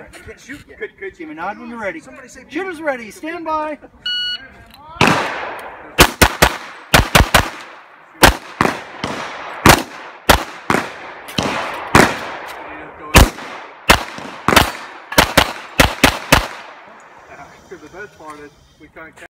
I can't shoot yet. Good, good. Give nod when you're ready. Somebody say Shooters ready. Stand by. The best part is we kind of